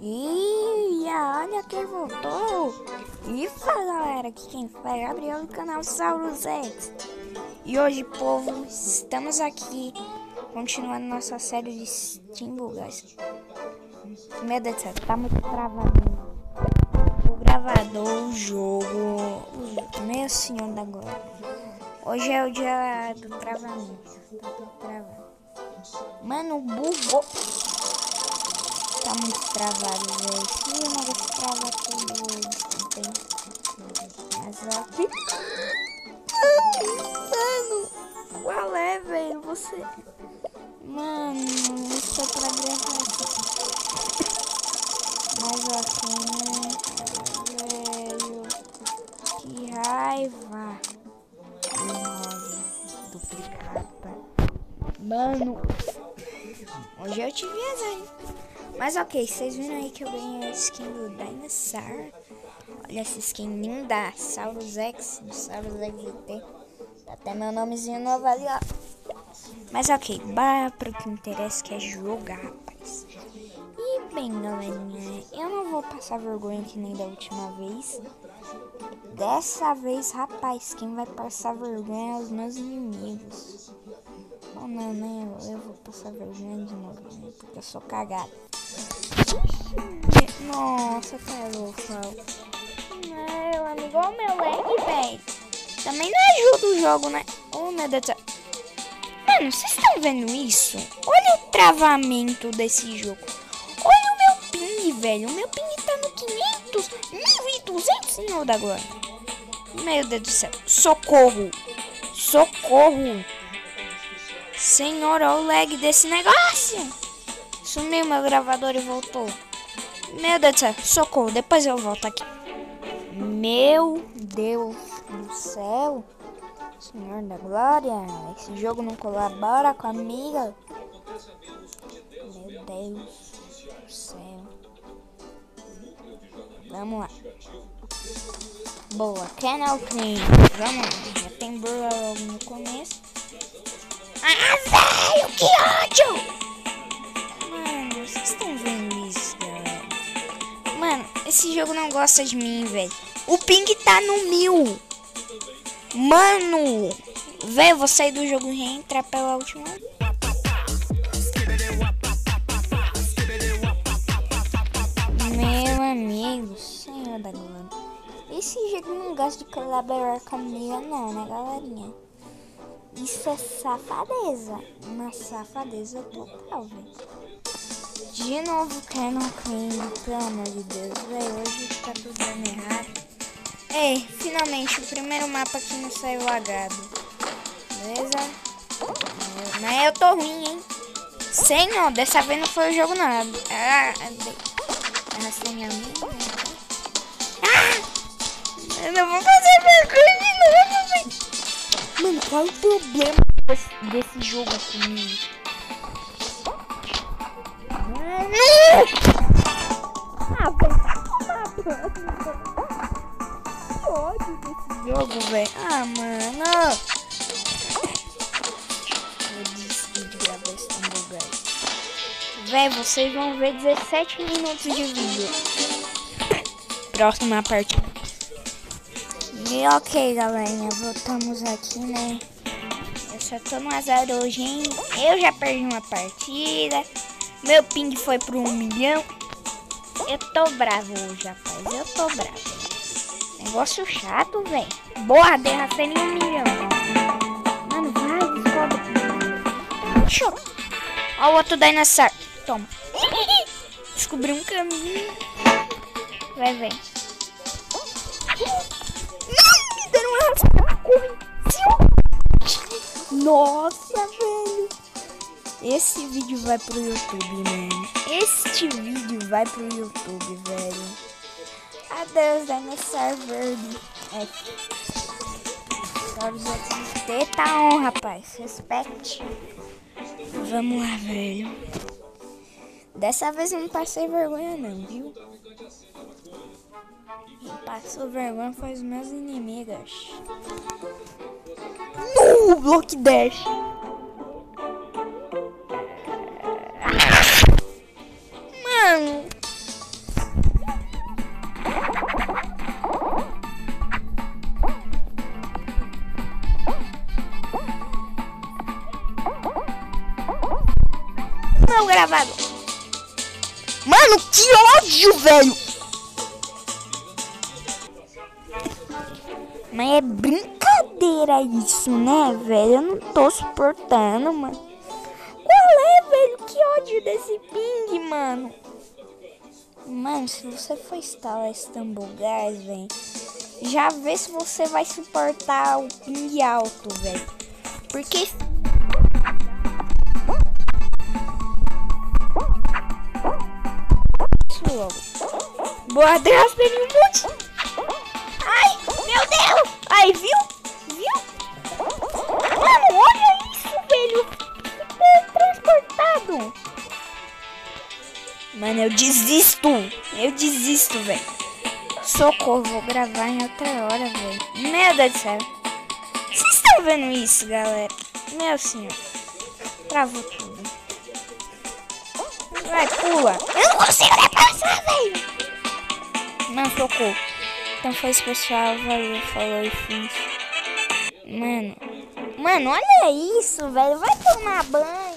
E olha quem voltou! E fala galera, aqui quem fala é Gabriel do canal Saurus X. E hoje, povo, estamos aqui continuando nossa série de Steam Bugas. Meu Deus tá muito travado. O gravador, o jogo, meu senhor da glória. Hoje é o dia do travamento. Tá tudo travado. Mano, bugou. Tá muito travado, velho. Ih, vez trava tudo hoje. Mas aqui. Mano, qual é, velho? Você. Mano, isso é pra gravar. Mas aqui, velho. Que raiva. Duplicata. Mano. Hoje eu tive azar. Mas ok, vocês viram aí que eu ganhei a skin do Dinosaur. Olha essa skin linda, Saurus X, do Saurus X GT. Tá até meu nomezinho novo ali, ó. Mas ok, bora pro que interessa, que é jogar, rapaz. E bem, galerinha, eu não vou passar vergonha que nem da última vez. Dessa vez, rapaz, quem vai passar vergonha é os meus inimigos. Oh, não, né? Eu vou passar vergonha de novo, né? Porque eu sou cagado. Nossa, tá louco. Meu amigo, olha o meu lag, velho. Também não ajuda o jogo, né? Oh, meu Deus do céu. Mano, vocês estão vendo isso? Olha o travamento desse jogo. Olha o meu ping, velho. O meu ping tá no 500, 1200, senhor da glória. Meu Deus do céu. Socorro. Socorro. Senhor, olha o lag desse negócio. Sumiu meu gravador e voltou. Meu Deus do céu, socorro, depois eu volto aqui. Meu Deus do céu. Senhor da glória, esse jogo não colabora com a amiga. Meu Deus do céu. Vamos lá. Boa, Canal Clean. Vamos lá, já tem logo no começo. Ah, velho, que ódio! Esse jogo não gosta de mim, velho. O ping tá no mil. Mano, velho, vou sair do jogo e reentrar pela última Meu amigo, senhor da glória. Esse jogo não gosta de colaborar comigo, não, né, galerinha? Isso é safadeza. Uma safadeza total, velho. De novo Canon Clean, pelo amor de Deus, velho. Hoje tá tudo dando errado. Ei, finalmente, o primeiro mapa que não saiu lagado. Beleza? Mas eu tô ruim, hein? Senhor, dessa vez não foi o jogo nada. Ah, arrastei minha linha. Ah! Eu não vou fazer vergonha de novo, velho. Mano, qual é o problema desse, desse jogo comigo? Ah, velho, ódio desse jogo, velho. Ah, mano. Eu desisti de gravar esse tambor, Véi, vocês vão ver 17 minutos de vídeo. Próxima partida. E ok, galerinha, voltamos aqui, né? Eu só tô no azar hoje, hein? Eu já perdi uma partida. Meu ping foi pro um milhão. Eu tô bravo hoje, rapaz. Eu tô bravo. Negócio chato, velho. Boa, derrapei em um milhão. Mano, vai, descobre. Show. Ó o outro dinossauro. Toma. Descobri um caminho. Vai, vem. Nossa, velho. Esse vídeo vai pro YouTube, mano. Este vídeo vai pro YouTube, velho. Adeus, Dinosaur Verde. É. XT tá on, rapaz. Respeite. Vamos lá, velho. Dessa vez eu não passei vergonha não, viu? Quem passou vergonha foi os meus inimigos. No Block Dash. Gravado. Mano, que ódio, velho. Mas é brincadeira isso, né, velho? Eu não tô suportando, mano. Qual é, velho? Que ódio desse ping, mano. Mano, se você for instalar esse Gás, velho, já vê se você vai suportar o ping alto, velho. Porque... logo. Boa, raspei um monte. Ai, meu Deus. Aí, viu? Viu? Mano, olha isso, velho. Transportado. Mano, eu desisto. Eu desisto, velho. Socorro, vou gravar em outra hora, velho. Meu Deus do céu. Vocês estão vendo isso, galera? Meu senhor. Travou tudo. Vai, pula. Eu não consigo nem passar, velho. Não, socorro. Então foi isso, pessoal. Valeu, falou e fim. Mano. Mano, olha isso, velho. Vai tomar banho.